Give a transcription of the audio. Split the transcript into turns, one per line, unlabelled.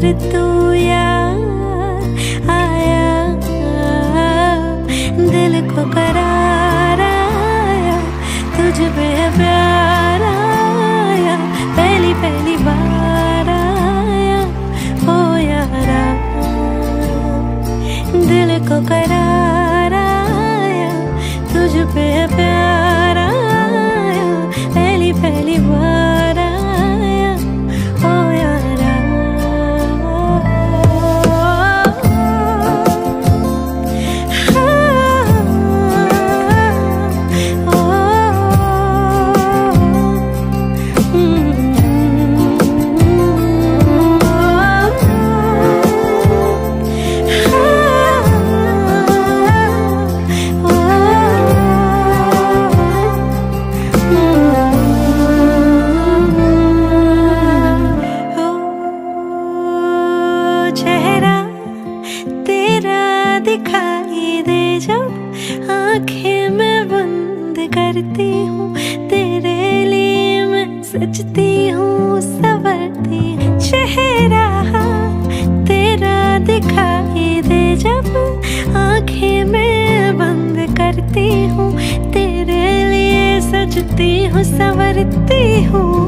तू दिखाई दे जब आँखें मैं बंद करती हूँ, तेरे लिए मैं सजती हूँ, सवरती चेहरा तेरा दिखाई दे जब आँखें मैं बंद करती हूँ, तेरे लिए सजती हूँ, सवरती हूँ।